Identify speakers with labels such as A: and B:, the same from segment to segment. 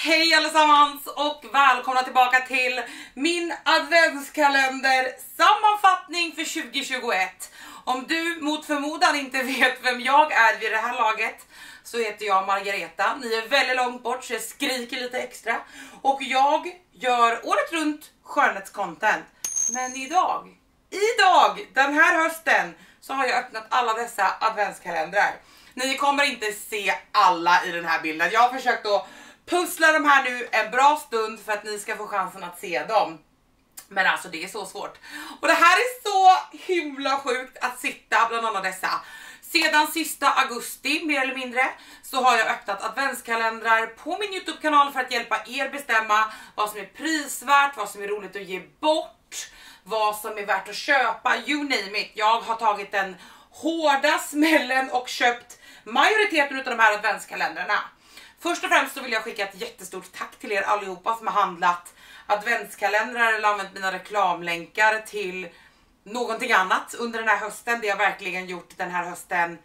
A: Hej allesammans och välkomna tillbaka till min adventskalender sammanfattning för 2021. Om du mot förmodan inte vet vem jag är vid det här laget så heter jag Margareta. Ni är väldigt långt bort så jag skriker lite extra. Och jag gör året runt skönhetscontent. Men idag, idag, den här hösten så har jag öppnat alla dessa adventskalendrar. Ni kommer inte se alla i den här bilden. Jag har försökt att pussla de här nu en bra stund för att ni ska få chansen att se dem. Men alltså det är så svårt. Och det här är så himla sjukt att sitta bland alla dessa. Sedan sista augusti mer eller mindre så har jag öppnat adventskalendrar på min Youtube kanal för att hjälpa er bestämma vad som är prisvärt, vad som är roligt att ge bort, vad som är värt att köpa, you name it. Jag har tagit den hårda smällen och köpt majoriteten av de här adventskalendrarna. Först och främst så vill jag skicka ett jättestort tack till er allihopa som har handlat adventskalendrar eller använt mina reklamlänkar till någonting annat under den här hösten. Det har verkligen gjort den här hösten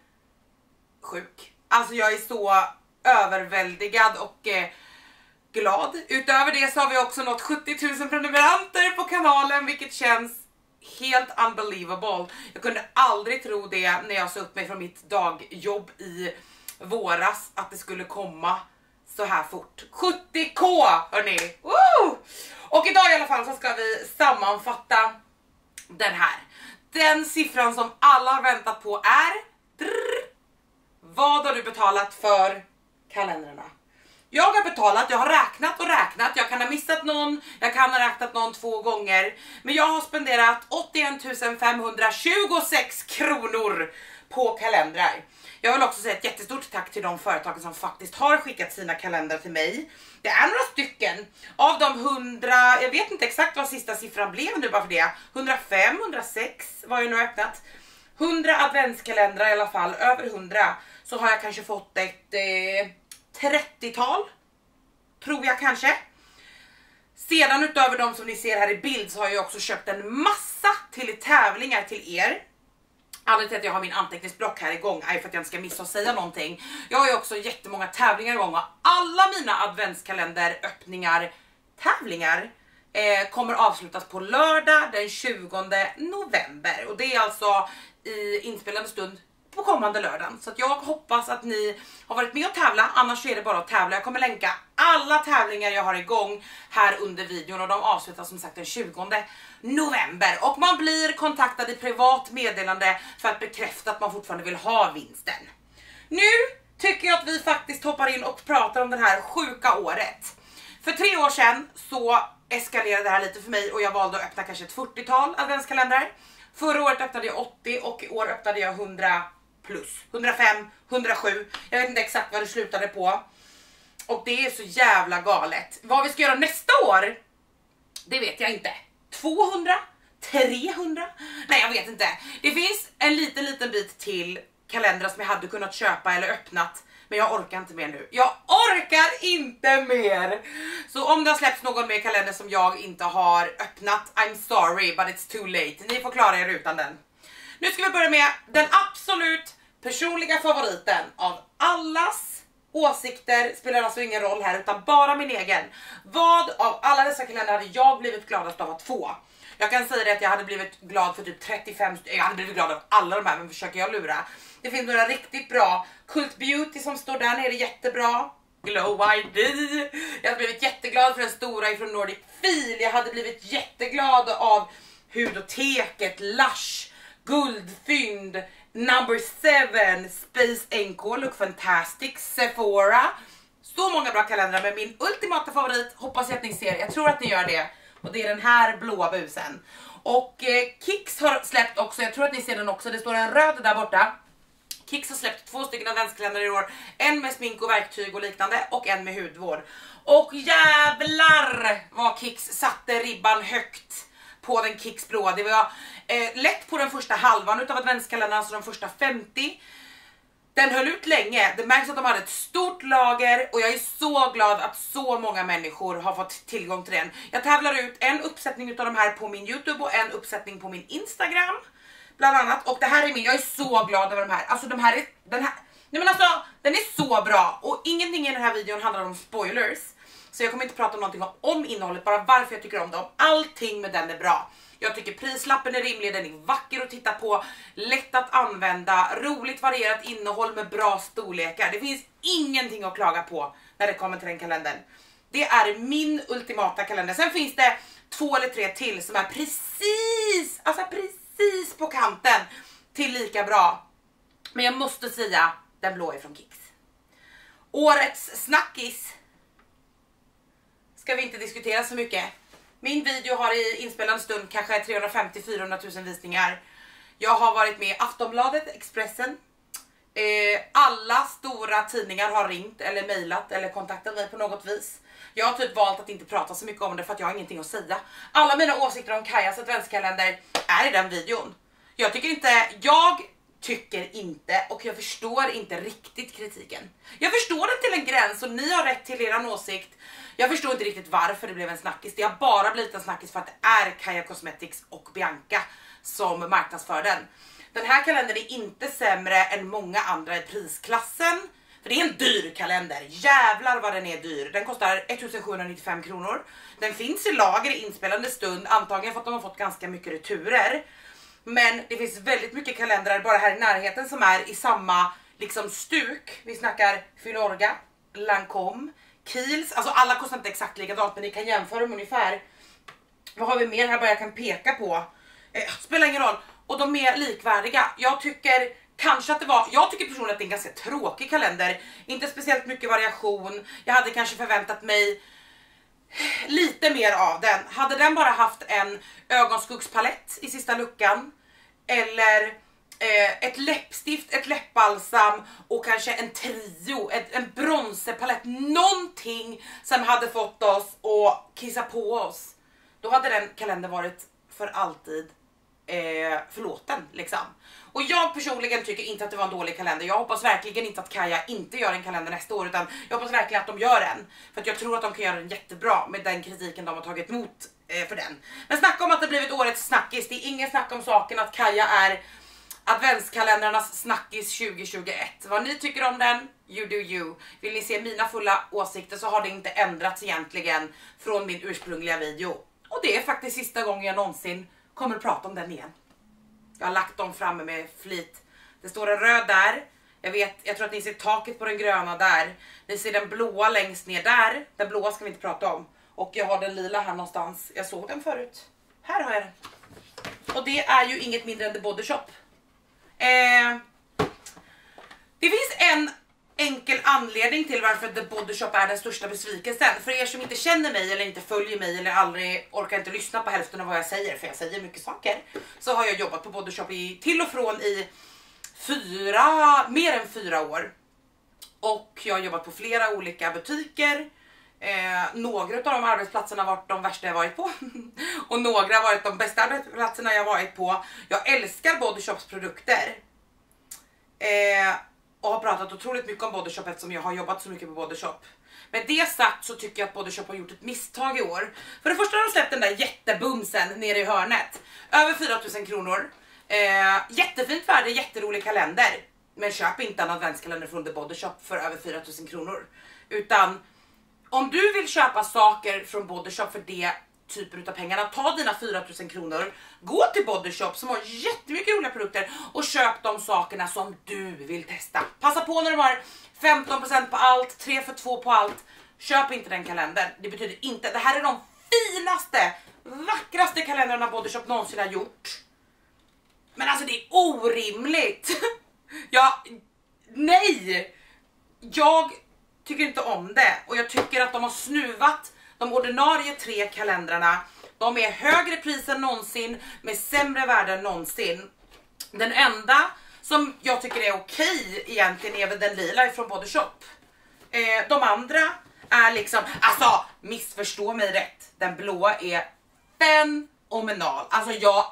A: sjuk. Alltså jag är så överväldigad och eh, glad. Utöver det så har vi också nått 70 000 prenumeranter på kanalen vilket känns helt unbelievable. Jag kunde aldrig tro det när jag sa upp mig från mitt dagjobb i våras att det skulle komma så här fort. 70k hörni! Woo! Och idag i alla fall så ska vi sammanfatta den här. Den siffran som alla har väntat på är Drr, vad har du betalat för kalendrarna? Jag har betalat, jag har räknat och räknat, jag kan ha missat någon, jag kan ha räknat någon två gånger. Men jag har spenderat 81 526 kronor på kalendrar. Jag vill också säga ett jättestort tack till de företagen som faktiskt har skickat sina kalendrar till mig. Det är några stycken. Av de 100, jag vet inte exakt vad sista siffran blev nu bara för det. 105, 106 var ju nu öppnat. 100 adventskalendrar i alla fall, över 100. Så har jag kanske fått ett eh, 30-tal. Tror jag kanske. Sedan utöver de som ni ser här i bild så har jag också köpt en massa till tävlingar till er. Anledningen till att jag har min anteckningsblock här igång är för att jag inte ska missa att säga någonting. Jag har ju också jättemånga tävlingar igång och alla mina adventskalenderöppningar, tävlingar, eh, kommer avslutas på lördag den 20 november. Och det är alltså i inspelande stund på kommande lördagen. Så att jag hoppas att ni har varit med och tävla, annars är det bara att tävla. Jag kommer länka alla tävlingar jag har igång här under videon och de avslutas som sagt den 20 november. Och man blir kontaktad i privat meddelande för att bekräfta att man fortfarande vill ha vinsten. Nu tycker jag att vi faktiskt hoppar in och pratar om det här sjuka året. För tre år sedan så eskalerade det här lite för mig och jag valde att öppna kanske ett 40-tal adventskalendrar. Förra året öppnade jag 80 och i år öppnade jag 100 plus. 105, 107. Jag vet inte exakt vad det slutade på. Och det är så jävla galet. Vad vi ska göra nästa år, det vet jag inte. 200? 300? Nej jag vet inte. Det finns en liten liten bit till kalendrar som jag hade kunnat köpa eller öppnat men jag orkar inte mer nu. Jag orkar inte mer! Så om det har släppts någon mer kalender som jag inte har öppnat, I'm sorry but it's too late. Ni får klara er utan den. Nu ska vi börja med den absolut personliga favoriten av allas åsikter spelar alltså ingen roll här utan bara min egen. Vad av alla dessa kalendrar hade jag blivit gladast av att få? Jag kan säga det att jag hade blivit glad för typ 35, jag hade blivit glad av alla de här men försöker jag lura. Det finns några riktigt bra, Cult Beauty som står där nere jättebra. Glow ID. Jag hade blivit jätteglad för den stora ifrån Nordic Feel. Jag hade blivit jätteglad av Hudoteket, Lush, Guldfynd, Number 7, Space NK, Look Fantastic, Sephora. Så många bra kalendrar men min ultimata favorit hoppas jag att ni ser, jag tror att ni gör det. Och det är den här blåa busen. Och eh, Kicks har släppt också, jag tror att ni ser den också, det står en röd där borta. Kicks har släppt två stycken adventskalendrar i år. En med smink och verktyg och liknande och en med hudvård. Och jävlar vad Kicks satte ribban högt på den Kicks blåa. Det var eh, lätt på den första halvan utav adventskalendern, alltså de första 50. Den höll ut länge, det märks att de hade ett stort lager och jag är så glad att så många människor har fått tillgång till den. Jag tävlar ut en uppsättning utav de här på min Youtube och en uppsättning på min Instagram. Bland annat, och det här är min, jag är så glad över de här. Alltså de här, är... den här, Nej men alltså, den är så bra och ingenting i den här videon handlar om spoilers. Så jag kommer inte prata om någonting om innehållet, bara varför jag tycker om dem. Allting med den är bra. Jag tycker prislappen är rimlig, den är vacker att titta på, lätt att använda, roligt varierat innehåll med bra storlekar. Det finns ingenting att klaga på när det kommer till den kalendern. Det är min ultimata kalender. Sen finns det två eller tre till som är precis, alltså precis på kanten till lika bra. Men jag måste säga den blå är från Kicks. Årets snackis ska vi inte diskutera så mycket. Min video har i inspelad stund kanske 350-400 000 visningar. Jag har varit med i Aftonbladet, Expressen. Eh, alla stora tidningar har ringt eller mejlat eller kontaktat mig på något vis. Jag har typ valt att inte prata så mycket om det för att jag har ingenting att säga. Alla mina åsikter om Kajas adventskalender är i den videon. Jag tycker inte, jag tycker inte och jag förstår inte riktigt kritiken. Jag förstår den till en gräns och ni har rätt till er åsikt. Jag förstår inte riktigt varför det blev en snackis. Det har bara blivit en snackis för att det är Kaja Cosmetics och Bianca som marknadsför den. Den här kalendern är inte sämre än många andra i prisklassen. För det är en dyr kalender, jävlar vad den är dyr. Den kostar 1795 kronor. Den finns i lager i inspelande stund, antagligen för att de har fått ganska mycket returer. Men det finns väldigt mycket kalendrar bara här i närheten som är i samma liksom stuk. Vi snackar Filorga, Lancome, Kiehl's, alltså alla kostar inte exakt likadant men ni kan jämföra dem ungefär. Vad har vi mer här bara jag kan peka på? Eh, spelar ingen roll. Och de är likvärdiga. Jag tycker kanske att det var, jag tycker personligen att det är en ganska tråkig kalender. Inte speciellt mycket variation. Jag hade kanske förväntat mig lite mer av den. Hade den bara haft en ögonskuggspalett i sista luckan eller eh, ett läppstift, ett läppbalsam och kanske en trio, ett, en bronzerpalett, någonting som hade fått oss att kissa på oss. Då hade den kalendern varit för alltid eh, förlåten liksom. Och jag personligen tycker inte att det var en dålig kalender. Jag hoppas verkligen inte att Kaja inte gör en kalender nästa år utan jag hoppas verkligen att de gör en. För att jag tror att de kan göra den jättebra med den kritiken de har tagit emot eh, för den. Men snacka om att det blivit årets snackis. Det är ingen snack om saken att Kaja är adventskalendrarnas snackis 2021. Vad ni tycker om den, you do you. Vill ni se mina fulla åsikter så har det inte ändrats egentligen från min ursprungliga video. Och det är faktiskt sista gången jag någonsin kommer att prata om den igen. Jag har lagt dem framme med flit. Det står en röd där. Jag vet, jag tror att ni ser taket på den gröna där. Ni ser den blåa längst ner där. Den blåa ska vi inte prata om. Och jag har den lila här någonstans. Jag såg den förut. Här har jag den. Och det är ju inget mindre än The Body Shop. Eh, det finns en enkel anledning till varför The Body Shop är den största besvikelsen. För er som inte känner mig eller inte följer mig eller aldrig orkar inte lyssna på hälften av vad jag säger, för jag säger mycket saker, så har jag jobbat på Body Shop i, till och från i fyra, mer än fyra år. Och jag har jobbat på flera olika butiker. Eh, några av de arbetsplatserna har varit de värsta jag varit på och några har varit de bästa arbetsplatserna jag varit på. Jag älskar Body Shops produkter. Eh, och har pratat otroligt mycket om Bodyshop eftersom jag har jobbat så mycket på Bodyshop. Med det sagt så tycker jag att Bodyshop har gjort ett misstag i år. För det första har de släppt den där jättebumsen nere i hörnet. Över 4000 kronor. Eh, jättefint värde, jätterolig kalender. Men köp inte en adventskalender från The Bodyshop för över 4000 kronor. Utan om du vill köpa saker från Bodyshop för det typer utav pengarna. Ta dina 4000 kronor, gå till Bodyshop som har jättemycket roliga produkter och köp de sakerna som du vill testa. Passa på när de har 15% på allt, 3 för 2 på allt. Köp inte den kalendern. Det betyder inte, det här är de finaste, vackraste kalendrarna Bodyshop någonsin har gjort. Men alltså det är orimligt. Ja, nej! Jag tycker inte om det och jag tycker att de har snuvat de ordinarie tre kalendrarna, de är högre pris än någonsin med sämre värde än någonsin. Den enda som jag tycker är okej egentligen är väl den lila ifrån Body Shop. Eh, de andra är liksom, alltså missförstå mig rätt, den blåa är fenomenal. Alltså jag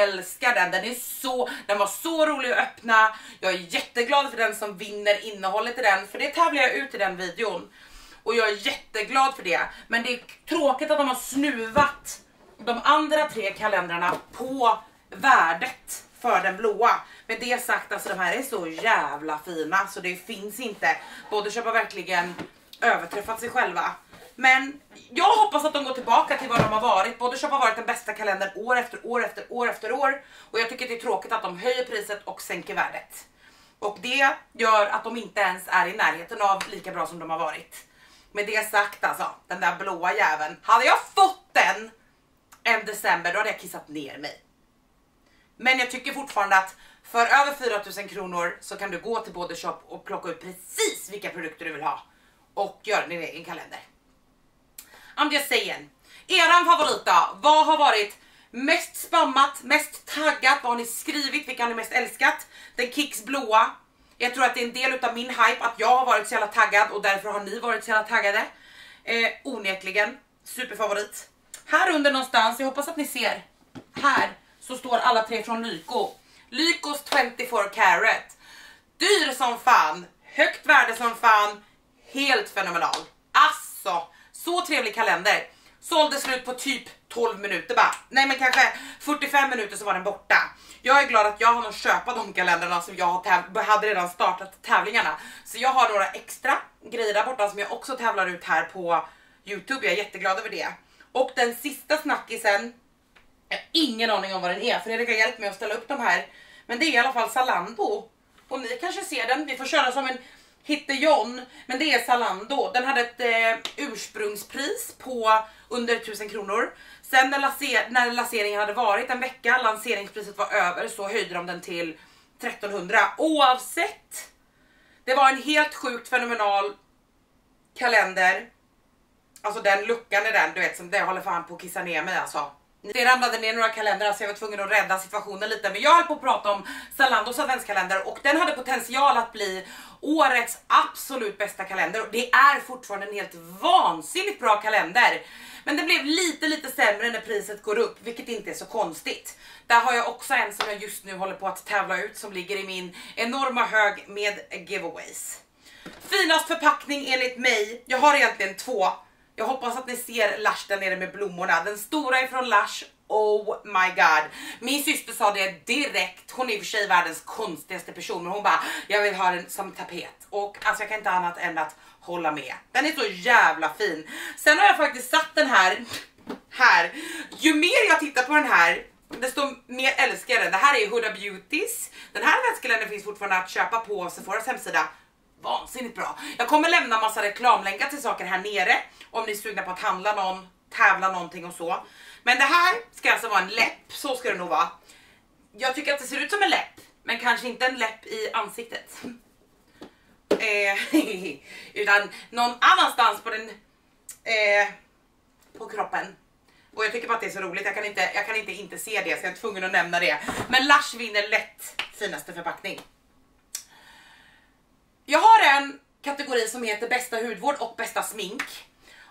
A: älskar den, den är så, den var så rolig att öppna. Jag är jätteglad för den som vinner innehållet i den, för det tävlar jag ut i den videon och jag är jätteglad för det. Men det är tråkigt att de har snuvat de andra tre kalendrarna på värdet för den blåa. Med det sagt, alltså de här är så jävla fina så det finns inte. Bodyshop har verkligen överträffat sig själva. Men jag hoppas att de går tillbaka till vad de har varit. Bodyshop har varit den bästa kalendern år efter år efter år efter år. Och jag tycker det är tråkigt att de höjer priset och sänker värdet. Och det gör att de inte ens är i närheten av lika bra som de har varit. Med det sagt alltså, den där blåa jäveln. Hade jag fått den en december då hade jag kissat ner mig. Men jag tycker fortfarande att för över 4000 kronor så kan du gå till Bodyshop och plocka ut precis vilka produkter du vill ha och göra din egen kalender. I'm just saying. Eran favorit då? Vad har varit mest spammat, mest taggat? Vad har ni skrivit? Vilka har ni mest älskat? Den Kicks blåa. Jag tror att det är en del av min hype att jag har varit så jävla taggad och därför har ni varit så jävla taggade. Eh, onekligen, superfavorit. Här under någonstans, jag hoppas att ni ser, här så står alla tre från Lyko. Lykos 24 karat. Dyr som fan, högt värde som fan, helt fenomenal. Alltså, så trevlig kalender. Sålde slut på typ 12 minuter bara. Nej men kanske 45 minuter så var den borta. Jag är glad att jag har någon köpa de kalendrarna som jag har hade redan startat tävlingarna. Så jag har några extra grejer där borta som jag också tävlar ut här på Youtube. Jag är jätteglad över det. Och den sista snackisen, jag har ingen aning om vad den är. Fredrik har hjälpt mig att ställa upp de här. Men det är i alla fall Zalando. Och ni kanske ser den. Vi får köra som en Hitte John, men det är Zalando. Den hade ett eh, ursprungspris på under 1000 kronor. Sen när, laser när lanseringen hade varit en vecka, lanseringspriset var över, så höjde de den till 1300. Oavsett, det var en helt sjukt fenomenal kalender. Alltså den luckan är den, du vet, som det håller fan på att kissa ner mig alltså. Det ramlade ner några kalendrar så jag var tvungen att rädda situationen lite. Men jag höll på att prata om Zalandos adventskalender och den hade potential att bli årets absolut bästa kalender. Och det är fortfarande en helt vansinnigt bra kalender. Men det blev lite lite sämre när priset går upp, vilket inte är så konstigt. Där har jag också en som jag just nu håller på att tävla ut som ligger i min enorma hög med giveaways. Finast förpackning enligt mig, jag har egentligen två. Jag hoppas att ni ser Lush där nere med blommorna. Den stora är från Lush. Oh my god. Min syster sa det direkt. Hon är i och för sig världens konstigaste person men hon bara jag vill ha den som tapet. Och alltså jag kan inte annat än att hålla med. Den är så jävla fin. Sen har jag faktiskt satt den här här. Ju mer jag tittar på den här desto mer älskar jag den. Det här är Huda Beauties. Den här vätskeländern finns fortfarande att köpa på Sephoras hemsida vansinnigt bra. Jag kommer lämna massa reklamlänkar till saker här nere om ni är sugna på att handla någon, tävla någonting och så. Men det här ska alltså vara en läpp, så ska det nog vara. Jag tycker att det ser ut som en läpp, men kanske inte en läpp i ansiktet. Eh, utan någon annanstans på den eh, på kroppen. Och jag tycker bara att det är så roligt, jag kan inte, jag kan inte inte se det så jag är tvungen att nämna det. Men Lush vinner lätt finaste förpackning. Jag har en kategori som heter bästa hudvård och bästa smink.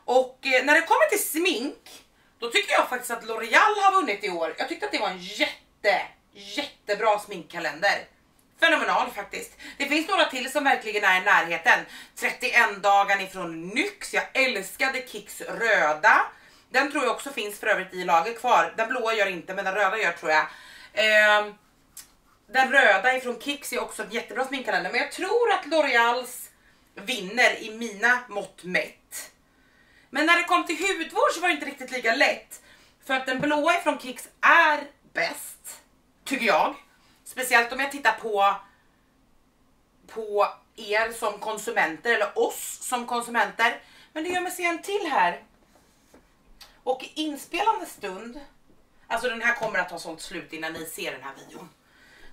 A: Och eh, när det kommer till smink, då tycker jag faktiskt att L'Oreal har vunnit i år. Jag tyckte att det var en jätte, jättebra sminkkalender. Fenomenal faktiskt. Det finns några till som verkligen är i närheten. 31 dagar ifrån Nyx, jag älskade Kicks röda. Den tror jag också finns för övrigt i lager kvar. Den blåa gör inte men den röda gör tror jag. Ehm, den röda ifrån Kicks är också en jättebra sminkkalender men jag tror att L'Oreals vinner i mina mått mätt. Men när det kom till hudvård så var det inte riktigt lika lätt. För att den blåa ifrån Kicks är bäst, tycker jag. Speciellt om jag tittar på, på er som konsumenter, eller oss som konsumenter. Men det gör mig se en till här. Och i inspelande stund, alltså den här kommer att ha sålt slut innan ni ser den här videon.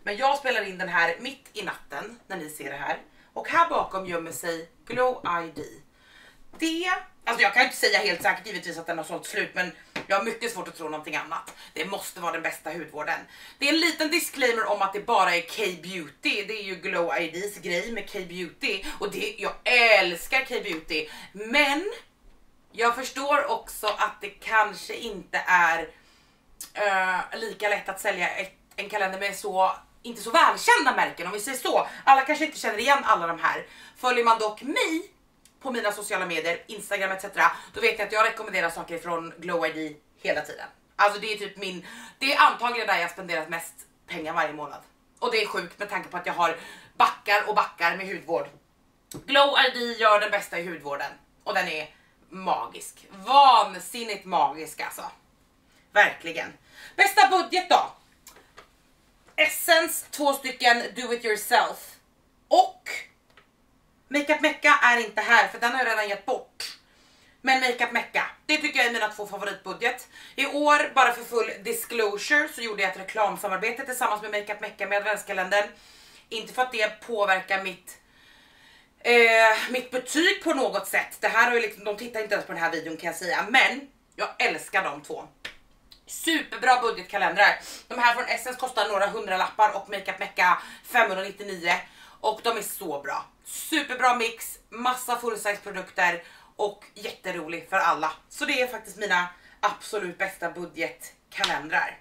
A: Men jag spelar in den här mitt i natten när ni ser det här. Och här bakom gömmer sig Glow ID. Det, alltså jag kan inte säga helt säkert givetvis att den har sålt slut men jag har mycket svårt att tro någonting annat. Det måste vara den bästa hudvården. Det är en liten disclaimer om att det bara är K-beauty. Det är ju Glow IDs grej med K-beauty och det, jag älskar K-beauty. Men jag förstår också att det kanske inte är uh, lika lätt att sälja ett, en kalender med så inte så välkända märken om vi säger så. Alla kanske inte känner igen alla de här. Följer man dock mig på mina sociala medier, Instagram etc. Då vet jag att jag rekommenderar saker från Glow ID hela tiden. Alltså det är typ min, det är antagligen där jag spenderat mest pengar varje månad. Och det är sjukt med tanke på att jag har backar och backar med hudvård. Glow ID gör den bästa i hudvården och den är magisk. Vansinnigt magisk alltså. Verkligen. Bästa budget då? Essence, två stycken do it yourself. Och Makeup Mecca är inte här för den har jag redan gett bort. Men Makeup Mecca, det tycker jag är mina två favoritbudget. I år, bara för full disclosure, så gjorde jag ett reklamsamarbete tillsammans med Makeup Mecca med adventskalendern. Inte för att det påverkar mitt eh, mitt betyg på något sätt. Det här har ju liksom, de tittar inte ens på den här videon kan jag säga, men jag älskar de två. Superbra budgetkalendrar. De här från Essence kostar några hundra lappar och Makeup Mecca 599 och de är så bra. Superbra mix, massa full size produkter och jätterolig för alla. Så det är faktiskt mina absolut bästa budgetkalendrar.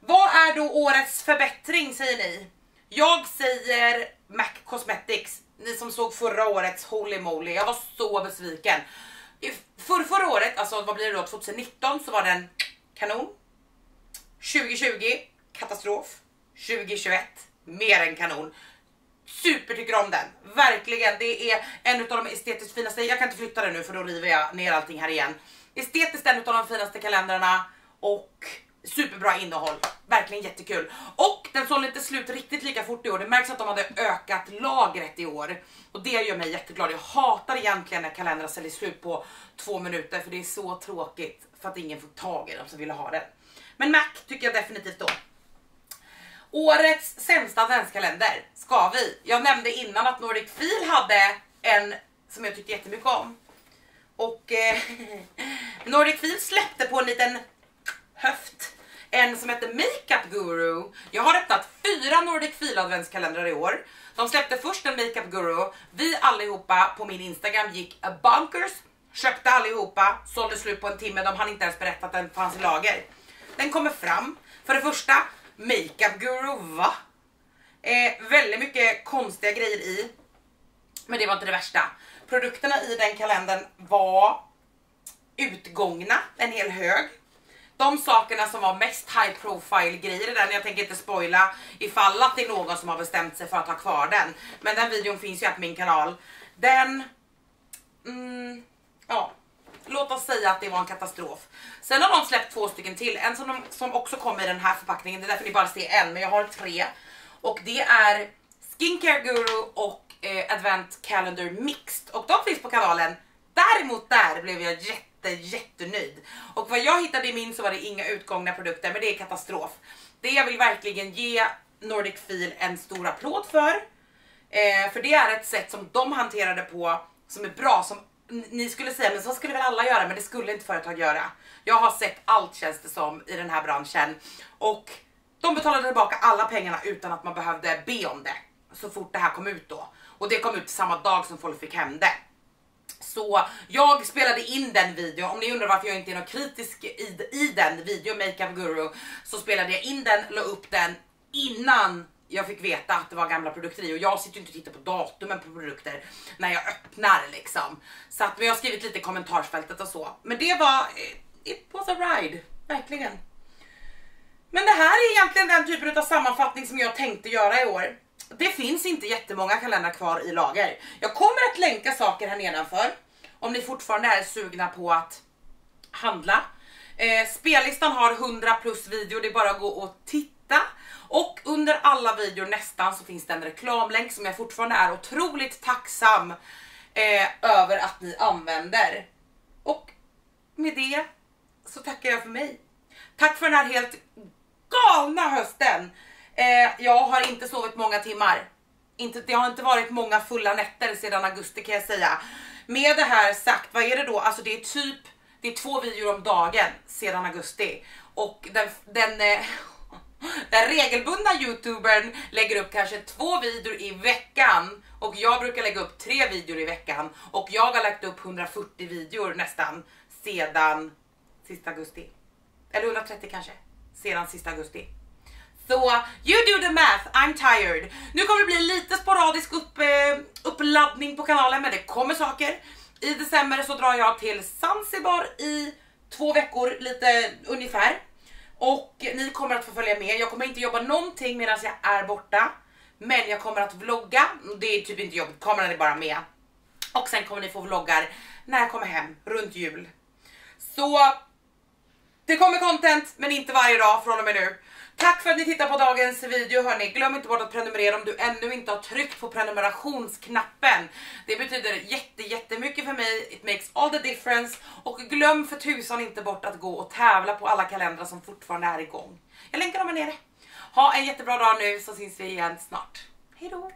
A: Vad är då årets förbättring säger ni? Jag säger MAC Cosmetics. Ni som såg förra årets Holy Moly, jag var så besviken. För förra året, alltså vad blir det då, 2019 så var den kanon. 2020 katastrof. 2021 mer än kanon. Super tycker om den, verkligen. Det är en av de estetiskt finaste, jag kan inte flytta den nu för då river jag ner allting här igen. Estetiskt en av de finaste kalendrarna och superbra innehåll, verkligen jättekul. Och den sålde inte slut riktigt lika fort i år, det märks att de hade ökat lagret i år. Och det gör mig jätteglad, jag hatar egentligen när kalendrar säljer slut på två minuter för det är så tråkigt för att ingen får tag i dem som ville ha den. Men Mac tycker jag definitivt då. Årets sämsta adventskalender ska vi. Jag nämnde innan att Nordic Feel hade en som jag tyckte jättemycket om. Och eh, Nordic Feel släppte på en liten höft en som heter Makeup Guru. Jag har öppnat fyra Nordic Feel adventskalendrar i år. De släppte först en Makeup Guru. Vi allihopa på min Instagram gick bunkers, köpte allihopa, sålde slut på en timme. De hann inte ens berätta att den fanns i lager. Den kommer fram. För det första, Makeup Guru, va? Eh, väldigt mycket konstiga grejer i. Men det var inte det värsta. Produkterna i den kalendern var utgångna, en hel hög de sakerna som var mest high profile grejer i den, jag tänker inte spoila ifall att det är någon som har bestämt sig för att ha kvar den. Men den videon finns ju här på min kanal. Den, mm, ja, låt oss säga att det var en katastrof. Sen har de släppt två stycken till, en som, de, som också kommer i den här förpackningen, det är därför ni bara ser en, men jag har tre. Och det är Skincare Guru och eh, Advent Calendar Mixed och de finns på kanalen. Däremot där blev jag jätte jätte, jättenöjd. Och vad jag hittade i min så var det inga utgångna produkter, men det är katastrof. Det jag vill verkligen ge Nordic Feel en stor applåd för. Eh, för det är ett sätt som de hanterade på som är bra, som ni skulle säga, men så skulle väl alla göra, men det skulle inte företag göra. Jag har sett allt känns det som i den här branschen och de betalade tillbaka alla pengarna utan att man behövde be om det så fort det här kom ut då. Och det kom ut samma dag som folk fick hem det. Så jag spelade in den videon, om ni undrar varför jag inte är någon kritisk i, i den videon, Makeup Guru så spelade jag in den, la upp den innan jag fick veta att det var gamla produkter i och jag sitter ju inte och tittar på datumen på produkter när jag öppnar liksom. Så att, men jag har skrivit lite i kommentarsfältet och så. Men det var, eh, it was a ride, verkligen. Men det här är egentligen den typen av sammanfattning som jag tänkte göra i år. Det finns inte jättemånga kalendrar kvar i lager. Jag kommer att länka saker här nedanför om ni fortfarande är sugna på att handla. Eh, spellistan har 100 plus video, det är bara att gå och titta. Och under alla videor nästan så finns det en reklamlänk som jag fortfarande är otroligt tacksam eh, över att ni använder. Och med det så tackar jag för mig. Tack för den här helt galna hösten. Eh, jag har inte sovit många timmar. Inte, det har inte varit många fulla nätter sedan augusti kan jag säga. Med det här sagt, vad är det då? Alltså det är typ, det är två videor om dagen sedan augusti. Och den, den, eh, den regelbundna youtubern lägger upp kanske två videor i veckan. Och jag brukar lägga upp tre videor i veckan. Och jag har lagt upp 140 videor nästan sedan sista augusti. Eller 130 kanske, sedan sista augusti. Så you do the math, I'm tired. Nu kommer det bli lite sporadisk upp, eh, uppladdning på kanalen men det kommer saker. I december så drar jag till Zanzibar i två veckor lite ungefär. Och ni kommer att få följa med. Jag kommer inte jobba någonting medan jag är borta. Men jag kommer att vlogga. Det är typ inte jobbigt, kameran är bara med. Och sen kommer ni få vloggar när jag kommer hem runt jul. Så det kommer content men inte varje dag från och med nu. Tack för att ni tittar på dagens video hörni. Glöm inte bort att prenumerera om du ännu inte har tryckt på prenumerationsknappen. Det betyder jätte jättemycket för mig. It makes all the difference. Och glöm för tusan inte bort att gå och tävla på alla kalendrar som fortfarande är igång. Jag länkar dem här nere. Ha en jättebra dag nu så syns vi igen snart. Hejdå!